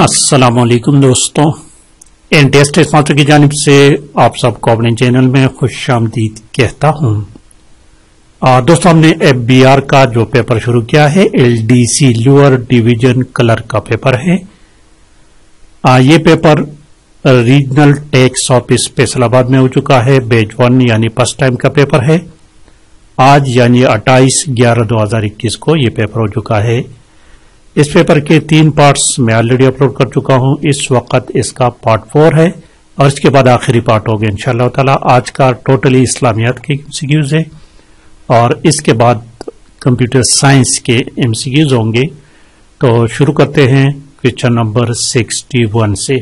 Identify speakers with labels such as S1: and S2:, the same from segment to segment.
S1: अस्सलाम वालेकुम दोस्तों। एन टी एस टेस्ट की जानब से आप सबको अपने चैनल में खुश आमदीद कहता हूँ। दोस्तों हमने एफ़ बी आर का जो पेपर शुरू किया है L D C lower division colour का पेपर है। आ, ये paper regional tax office Faisalabad में हो चुका है बेच वन यानी फ़र्स्ट टाइम का पेपर है। आज यानी 28 ग्यारह 2021 को ये पेपर हो चुका है। इस पेपर के तीन पार्ट्स मैं ऑलरेडी अपलोड कर चुका हूँ। इस वक्त इसका पार्ट फोर है और इसके बाद आखिरी पार्ट होगा इंशाल्लाह ताला। आज का टोटली इस्लामियात के एमसीक्यूज है और इसके बाद कंप्यूटर साइंस के एमसीक्यूज होंगे। तो शुरू करते हैं क्वेश्चन नंबर 61 से।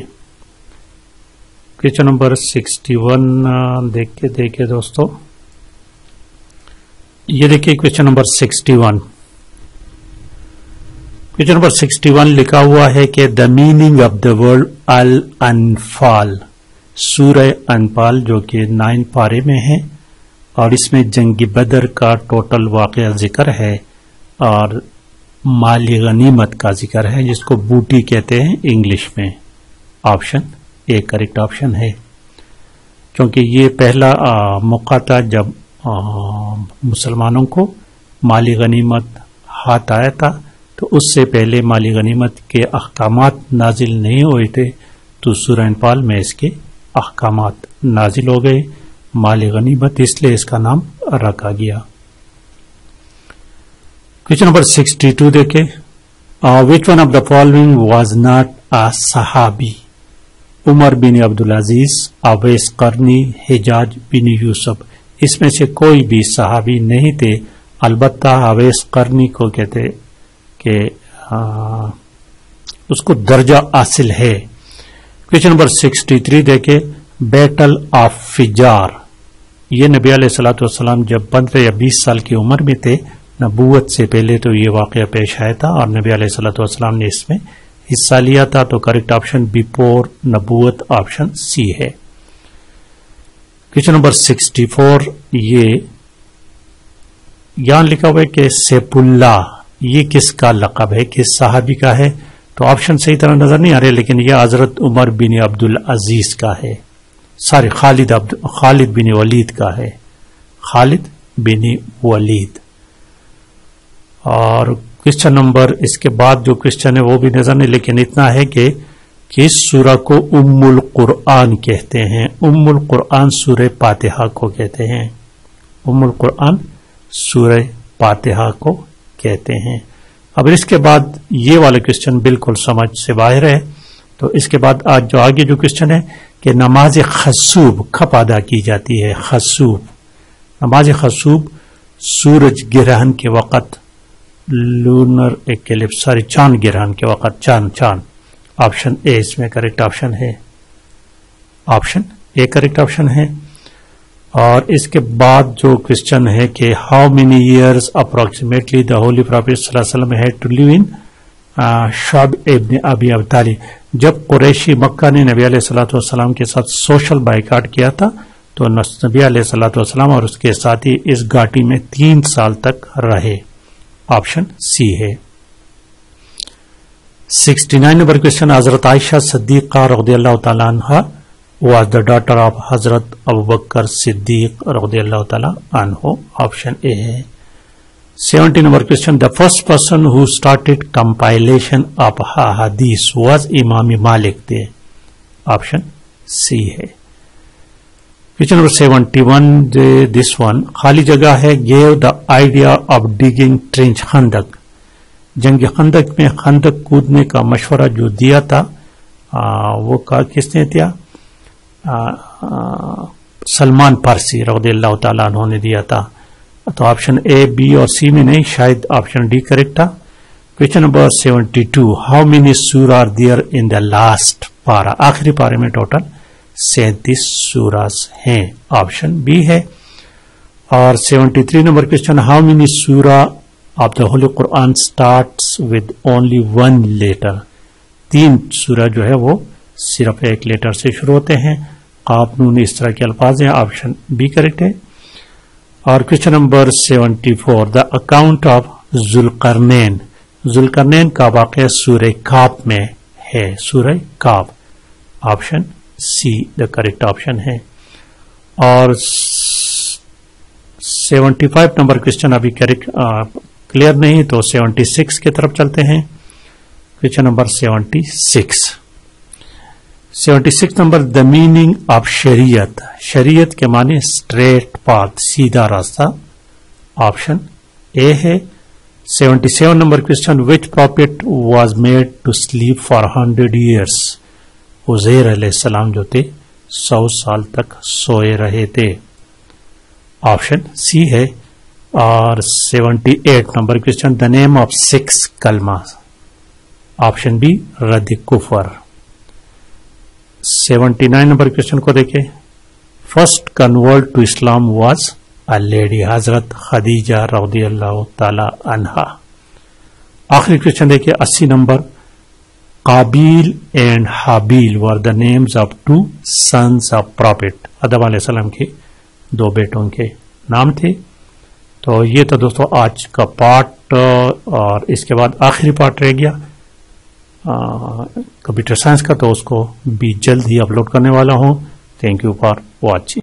S1: क्वेश्चन नंबर 61 देख के देखिए दोस्तों। ये देखिए क्वेश्चन नंबर 61 क्वेश्चन नंबर 61 लिखा हुआ है कि the meaning of the word अल अनफाल सूर्य अनफाल जो कि नाइन पारे में है, और इसमें जंग बदर का टोटल वाक़ ज़िक्र है, और माली गनीमत का ज़िक्र है, जिसको बूटी कहते हैं इंग्लिश में। ऑप्शन ए करेक्ट ऑप्शन है। क्योंकि ये पहला मौका था जब मुसलमानों को माली गनीमत हाथ आया था तो उससे पहले माली गनीमत के अहकाम नाजिल नहीं हुए थे तो सुरैनपाल में इसके अहकाम नाजिल हो गए। माली गनीमत इसलिए इसका नाम रखा गया। क्वेश्चन नंबर सिक्सटी टू देखे। Which one of the following was not a सहाबी उमर बिन अब्दुल अज़ीज़, अवैस करनी, हिजाज बिन यूसुफ। इसमें से कोई भी सहाबी नहीं थे। अलबत्ता अवैस करनी को कहते कि उसको दर्जा हासिल है। क्वेश्चन नंबर सिक्सटी थ्री देखे बैटल ऑफ़ फिजार। ये नबी सलाम जब पंद्रह या बीस साल की उम्र में थे नबूत से पहले तो ये वाक़ पेश आया था और नबी सलाम ने इसमें हिस्सा लिया था तो करेक्ट ऑप्शन बिफोर नबूत ऑप्शन सी है। क्वेश्चन नंबर सिक्सटी फोर, ये यहाँ लिखा हुआ है कि सेपुल्ला ये किसका लकब है, किस साहबी का है? तो ऑप्शन सही तरह नज़र नहीं आ रहे, लेकिन यह हज़रत उमर बिन अब्दुल अज़ीज़ का है। सॉरी खालिद खालिद बिन वलीद का है। खालिद बिन वलीद। और क्वेश्चन नंबर इसके बाद जो क्वेश्चन है, वो भी नज़र नहीं, लेकिन इतना है कि किस सूरा को उम्मुल कुरआन कहते हैं? उम्मुल कुरआन सूर्य पातिहा को कहते हैं। उम्मुल कुरआन सूर्य पातिहा को कहते हैं। अब इसके बाद ये वाले क्वेश्चन बिल्कुल समझ से बाहर है। तो इसके बाद आज जो आगे जो क्वेश्चन है कि नमाज़ खसूब, खप अदा की जाती है, खसूब। नमाज़ खसूब सूरज ग्रहण के वक़्त, लूनर एक्लिप्स सॉरी, चाँद ग्रहण के वक़्त, चाँद चाँद। ऑप्शन ए इसमें करेक्ट ऑप्शन है। ऑप्शन ए करेक्ट ऑप्शन है। और इसके बाद जो क्वेश्चन है कि how many years approximately the holy prophet had to live in शब इब्न अबी अबताली जब कुरैशी मक्का ने नबी सलाम के साथ सोशल बाइकाट किया था तो नबी सलाम और उसके साथी इस घाटी में तीन साल तक रहे। ऑप्शन सी है। 69 नंबर क्वेश्चन, हज़रत आयशा सद्दीका रदी अल्लाह तला was the daughter of Hazrat Abu Bakr Siddiq radiallahu ta'ala anhu. Option A है 70 number question the first person who started compilation of hadith was Imam Malik थे option C है question number 71 this one खाली जगह है gave the idea of digging trench खंदक जंग खंदक में खंदक कूदने का मशवरा जो दिया था आ, वो का किसने दिया सलमान पारसी रौद अल्लाह ने दिया था। तो ऑप्शन ए बी और सी में नहीं, शायद ऑप्शन डी करेक्ट था। Question number seventy two how many सूर are there in the last पारा? आखिरी पारे में टोटल सैतीस सूरास हैं। ऑप्शन बी है। और seventy three number question how many सूरा of the holy Quran start with only one letter तीन सूरा जो है वो सिर्फ़ एक लेटर से शुरू होते हैं। कानून इस तरह के अल्फाज हैं ऑप्शन बी करेक्ट है। और question number seventy four the account of Zulqarnain Zulqarnain का वाक़ सूर काब में है। सूर काब। Option C the correct option है। और 75 नंबर क्वेश्चन अभी करेक्ट क्लियर नहीं तो 76 की तरफ़ चलते हैं। Question number 76 76 number, the meaning of शरीयत. शरीयत के माने स्ट्रेट पाथ, सीधा रास्ता। ऑप्शन ए है 77 number question which prophet was made to sleep for hundred years उजेर सलाम जो थे, सौ साल तक सोए रहे थे। ऑप्शन सी है, और 78 number question the name of six कलमा ऑप्शन बी रद कुफर. 79 नंबर क्वेश्चन को देखें। First convert to Islam was a lady हज़रत खदीजा रौदी अल्लाह अनहा। आखिरी क्वेश्चन देखिए 80 नंबर, काबिल and Habil were the names of two sons of prophet अदब सलाम के दो बेटों के नाम थे। तो ये तो दोस्तों, आज का पार्ट और इसके बाद आखिरी पार्ट रह गया। कंप्यूटर साइंस का तो उसको भी जल्द ही अपलोड करने वाला हूँ। Thank you for watching